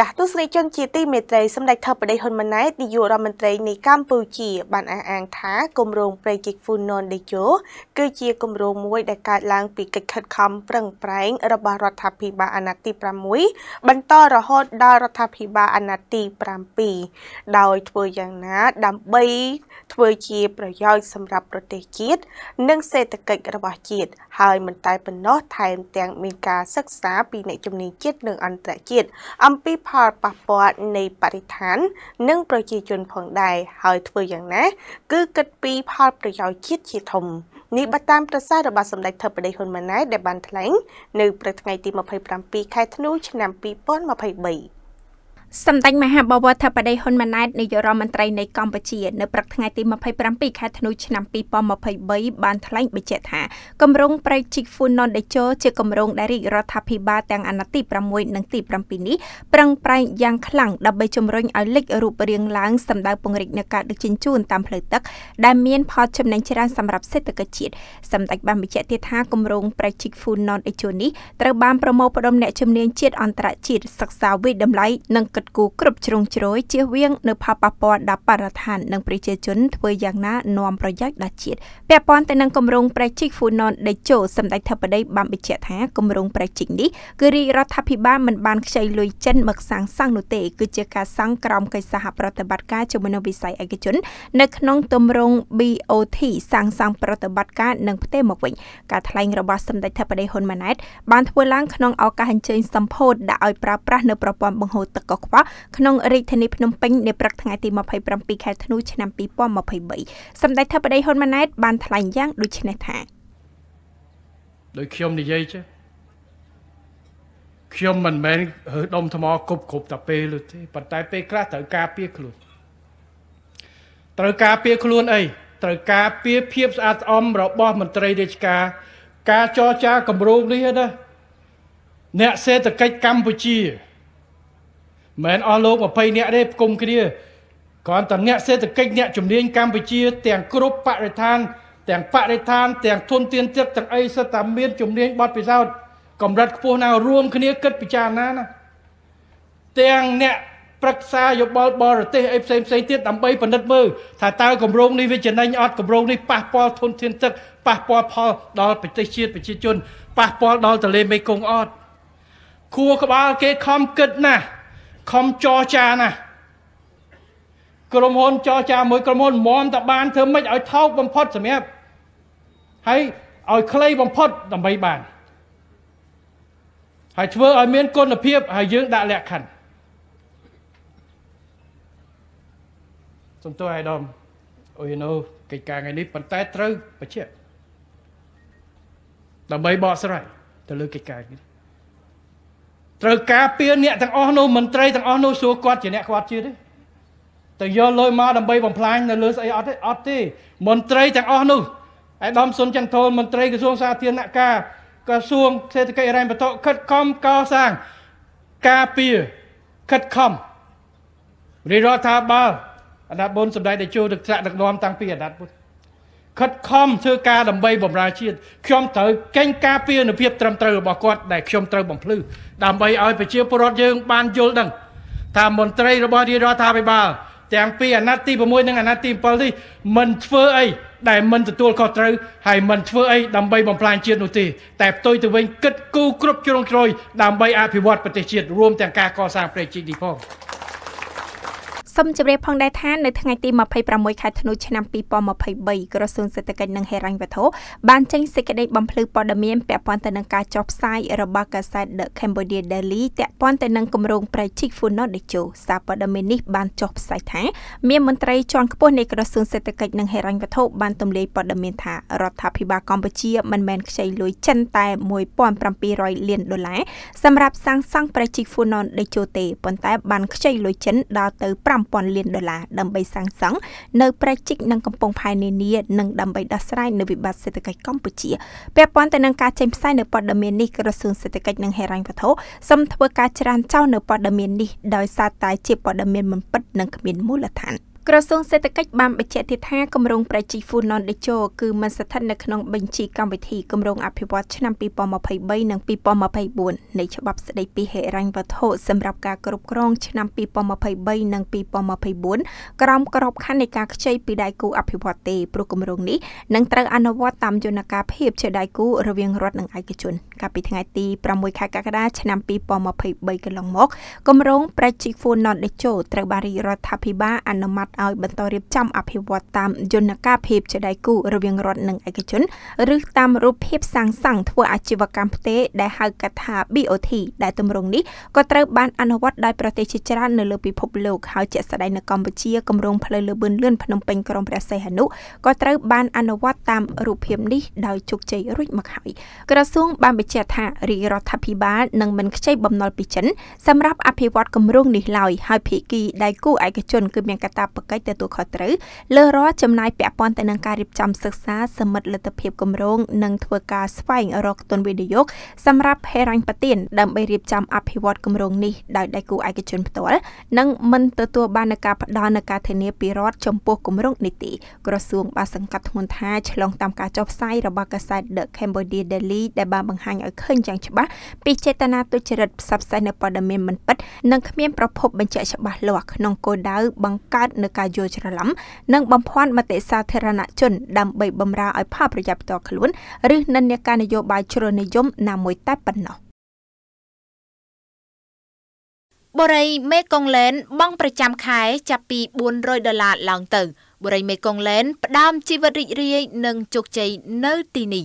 ចាស់ទស្សនិកជនជាទីមេត្រីសម្ដេចថបដីហ៊ុនម៉ាណែតនាយករដ្ឋមន្ត្រីនៃកម្ពុជាបានអះអាងថាគម្រោងប្រៃជីកហ្វូណនដេជោគឺជាគម្រោងមួយដែលកើតឡើងពីកិច្ចខិតខំប្រឹងប្រែងរបស់រដ្ឋាភិបាលអាណត្តិទី6បន្តរហូតដល់រដ្ឋាភិបាលអាណត្តិទី7ដោយធ្វើយ៉ាងណាដើម្បីធ្វើជាប្រយោជន៍សម្រាប់ប្រទេសជាតិនិងសេដ្ឋកិច្ចរបស់ជាតិហើយមិនតែប៉ុណ្ណោះថែមទាំងមានការសិក្សាពីអ្នកជំនាញជាតិនិងអន្តរជាតិអំពីផលប៉ះពាល់នៃបរិស្ថាន និងប្រជាជនផងដែរហើយធ្វើយ៉ាងណា គឺគិតពីផលប្រយោជន៍ជាតិជាធំនេះបើតាមប្រសាសន៍របស់សម្ដេចធិបតីហ៊ុនម៉ាណែតដែលបានថ្លែង នៅព្រឹកថ្ងៃទី27ខែធ្នូឆ្នាំ2023 សម្ដេចមហាបវរធិបតីហ៊ុនម៉ាណែតនាយករដ្ឋមន្ត្រីនៃកម្ពុជានៅព្រឹកថ្ងៃទី27ខែធ្នូឆ្នាំ2023បានថ្លែងបញ្ជាក់ថាគម្រោងប្រៃជីកហ្វូណនដេជោជាគម្រោងដែលរាជរដ្ឋាភិបាលទាំងអាណត្តិទី6និងទី7នេះប្រឹងប្រែងយ៉ាងខ្លាំងដើម្បីជំរុញឲ្យលេចរូបរាងឡើងសម្ដៅពង្រីកនៅការដឹកជញ្ជូនតាមផ្លូវទឹកដែលមានផលចំណេញច្រើនសម្រាប់សេដ្ឋកិច្ចជាតិសម្ដេចបានបញ្ជាក់ទៀតថាគម្រោងប្រៃជីកហ្វូណនដេជោនេះត្រូវបានប្រមូលផ្ដុំអ្នកជំនាញជាតិអន្តរជាតិសិក្សាវិតម្លៃនិងកិត្តគូគ្រប់ជ្រុងជ្រោយជៀសវាងនៅផលប៉ះពាល់ដល់បរិស្ថាននិងប្រជាជនធ្វើយ៉ាងណានាំប្រយោជន៍ដល់ជាតិពាក់ព័ន្ធទៅនឹងគម្រោងប្រជិកហ្វូណនដេជោសម្ដេចធិបតីបានបញ្ជាក់ថាគម្រោងប្រជិកនេះគឺរាជរដ្ឋាភិបាលមិនបានខ្ចីលុយចិនមកសាងសង់នោះទេគឺជាការសាងក្រោមកិច្ចសហប្រតិបត្តិការជាមួយនឹងវិស័យឯកជន នៅក្នុងទម្រង់ BOT សាងសង់ប្រតិបត្តិការនឹងផ្ទេរមកវិញការថ្លែងរបស់សម្ដេចធិបតីហ៊ុនម៉ាណែតបានធ្វើឡើងក្នុងឱកាសអញ្ជើញសម្ពោធដាក់ឲ្យប្រើប្រាស់នៅប្រព័ន្ធបង្ហូរទឹកកខ្វក់ក្នុងរាជធានីភ្នំពេញនាព្រឹកថ្ងៃទី27ខែធ្នូឆ្នាំ2023សម្ដេចធិបតីហ៊ុនម៉ាណែតបានថ្លែងយ៉ាងដូចនេះថាដោយខ្ញុំនិយាយចេះខ្ញុំមិនមែនរើសដុំថ្មគប់គ្រប់តែពេលទេប៉ុន្តែពេលខ្លះត្រូវការពារខ្លួនត្រូវការពារខ្លួនអីត្រូវការពារភាពស្អាតស្អំរបស់មន្ត្រីរាជការការចរចាគម្រោងនេះណាអ្នកសេដ្ឋកិច្ចកម្ពុជា មិនអស់លោក20នាក់ទេផ្គុំគ្នាគ្រាន់តែអ្នកសេដ្ឋកិច្ចអ្នកជំនាញកម្ពុជា ទាំងគ្រប់បរិស្ថាន ទាំងបរិស្ថាន ទាំងធនធានទឹកទាំងអីសិតតែមានជំនាញបត់ពិសោធន៍កម្រិតខ្ពស់ណារួមគ្នាគិតពិចារណាណាទាំងអ្នកប្រឹក្សាយោបល់បរទេសអីផ្សេងផ្សេងទៀតដើម្បីពិនិត្យមើលថាតើគម្រោងនេះវាចំណេញអត់គម្រោងនេះប៉ះពាល់ធនធានទឹកប៉ះពាល់ផលដល់ប្រទេសជាតិប្រជាជនប៉ះពាល់ដល់ទន្លេមេគង្គអត់ខួរក្បាលគេខំគិតណាស់ ខំចរចាណាក្រុមហ៊ុនចរចាមួយក្រុមហ៊ុនមមតបានធ្វើម៉េចឲ្យថោកបំផុតសម្រាប់ហើយឲ្យខ្លីបំផុតដើម្បីបានហើយធ្វើឲ្យមានគុណភាពហើយយើងដាក់លក្ខខណ្ឌសំទោសអាយដាមអូយណូកិច្ចការថ្ងៃនេះប៉ុន្តែត្រូវបញ្ជាក់ដើម្បីបកស្រាយទៅលើកិច្ចការនេះ ត្រូវការពៀអ្នកទាំងអស់នោះមន្ត្រីទាំងអស់នោះសួរគាត់ជាអ្នកគាត់ជឿទេតែយកលុយមកដើម្បីបំផ្លាញនៅលើស្អីអត់ទេអត់ទេមន្ត្រីទាំងអស់នោះឯកឧត្តមសុនចន្ទថូលមន្ត្រីក្រសួងសាធារណការក្រសួងសេដ្ឋកិច្ចហិរញ្ញវត្ថុខិតខំកសាងការពារខិតខំរាជរដ្ឋាភិបាលអាណត្តិបុនសម្ដេចតេជោដឹកត្រាក់ដឹកនាំតាំងពីអាណត្តិពុទ្ធ ខិតខំធ្វើការដើម្បីបម្រើជាតិខ្ញុំត្រូវកេញការពារនូវភាពត្រឹមត្រូវរបស់គាត់ដែលខ្ញុំត្រូវបំភ្លឺដើម្បីឲ្យប្រជាពលរដ្ឋយើងបានយល់ដឹងថាមន្ត្រីរបស់រាជរដ្ឋាភិបាលទាំងពីអាណត្តិទី6និងអាណត្តិទី7នេះមិនធ្វើអីដែលមិនទទួលខុសត្រូវហើយមិនធ្វើអីដើម្បីបំផ្លាញជាតិនោះទេតែផ្ទុយទៅវិញគិតគូរគ្រប់ជ្រុងជ្រោយដើម្បីអភិវឌ្ឍប្រទេសជាតិរួមទាំងការកសាងប្រទេសជាតិនេះផង សូមជម្រាបផងដែរថានៅថ្ងៃទី26ខែធ្នូឆ្នាំ2023ក្រសួងសេដ្ឋកិច្ចនិងហិរញ្ញវត្ថុបានចេញសេចក្តីបំភ្លឺព័ត៌មានពាក់ព័ន្ធទៅនឹងការចុះផ្សាយរបស់កាសែត The Cambodia Daily ពាក់ព័ន្ធទៅនឹងគម្រោងប្រៃជីក Funo Decho សារព័ត៌មាននេះបានចុះផ្សាយថាមានមន្ត្រីជាន់ខ្ពស់នៃក្រសួងសេដ្ឋកិច្ចនិងហិរញ្ញវត្ថុបានទម្លាយព័ត៌មានថារដ្ឋាភិបាលកម្ពុជាមិនមែនខ្ចីលុយចិនតែ1700លានដុល្លារសម្រាប់សាងសង់ប្រៃជីក Funo Decho ទេប៉ុន្តែបានខ្ចីលុយចិនដល់ទៅ5 5000លានដុល្លារដើម្បីសាងសង់នៅប្រជិកនិងកំពង់ផែនានានិងដើម្បីដោះស្រាយនៅវិបត្តិសេដ្ឋកិច្ចកម្ពុជាពាក់ព័ន្ធទៅនឹងការចេញផ្សាយនៅព័ត៌មាននេះក្រសួងសេដ្ឋកិច្ចនិងហិរញ្ញវត្ថុសូមធ្វើការច្រានចោលនៅព័ត៌មាននេះដោយសារតែជាព័ត៌មានមិនពិតនិងគ្មានមូលដ្ឋាន ក្រសួងសេដ្ឋកិច្ចបានបញ្ជាក់ទៀតថាគម្រោងប្រជាហ្វូណនដេជោគឺមិនស្ថិតនៅក្នុងបញ្ជីកម្មវិធីគម្រោងអភិវឌ្ឍឆ្នាំ2023និង2024នៃច្បាប់ស្តីពីហិរញ្ញវត្ថុសម្រាប់ការគ្រប់គ្រងឆ្នាំ2023និង2024ក្រោមក្របខ័ណ្ឌនៃការខ្ចីពីដៃគូអភិវឌ្ឍទេព្រោះគម្រោងនេះនឹងត្រូវអនុវត្តតាមយន្តការភាពជាដៃគូរវាងរដ្ឋនិងឯកជន កាលពីថ្ងៃទី6ខែកក្កដាឆ្នាំ2023កន្លងមកគម្រោងប្រជាហ្វូណនដេជោត្រូវបានរាជរដ្ឋាភិបាលអនុម័តឲ្យបន្តរៀបចំអភិវឌ្ឍតាមយន្តការភាពជាដៃគូរវាងរដ្ឋនិងឯកជនឬតាមរូបភាពសាងសង់ធ្វើអាជីវកម្មផ្ទេរដែលហៅកាត់ថា BOT ដែលទម្រង់នេះក៏ត្រូវបានអនុវត្តដោយប្រទេសជាច្រើននៅលើពិភពលោកហើយជាក់ស្ដែងនៅកម្ពុជាគម្រោងផ្លូវលើបឿនលឿនភ្នំពេញក្រុងព្រះសីហនុក៏ត្រូវបានអនុវត្តតាមរូបភាពនេះដោយជោគជ័យរួចមកហើយក្រសួងបានបញ្ជាក់ថារាជរដ្ឋាភិបាលនឹងមិនខ្ចីបំណុលពីចិនសម្រាប់អភិវឌ្ឍគម្រោងនេះឡើយហើយភាគីដៃគូឯកជនគឺមានកាតព្វកិច្ចទទួលខុសត្រូវលើរាល់ចំណាយពាក់ព័ន្ធទៅនឹងការរៀបចំសិក្សាសមិទ្ធលទ្ធភាពគម្រោងនិងធ្វើការស្វែងរកទុនវិនិយោគសម្រាប់ហេរញ្ញប្បទានដើម្បីរៀបចំអភិវឌ្ឍគម្រោងនេះដោយដៃគូឯកជនផ្ទាល់និងមិនទទួលបាននូវការផ្ដល់នូវការធានាពីរដ្ឋចំពោះគម្រោងនេះទេក្រសួងបានសង្កត់ធ្ងន់ថាឆ្លងតាមការចុះផ្សាយរបស់កាសែត The Cambodia Daily ដែលបានបង្ហាញឲ្យឃើញយ៉ាងច្បាស់ពីចេតនាទុច្ចរិតផ្សព្វផ្សាយនៅព័ត៌មានមិនពិតនិងគ្មានប្រភពបញ្ជាក់ច្បាស់លាស់ក្នុងគោលដៅបង្កើតនូវការយល់ច្រឡំនិងបំភាន់មតិសាធារណជនដើម្បីបំរើឲ្យផលប្រយោជន៍ផ្ទាល់ខ្លួនឬនិន្នាការនយោបាយជ្រុលនិយមណាមួយតែប៉ុណ្ណោះបូរីមេកុងឡែនបង់ប្រចាំខែចាប់ពី400ដុល្លារឡើងទៅបូរីមេកុងឡែនផ្ដើមជីវិតរីករាយនិងជោគជ័យនៅទីនេះ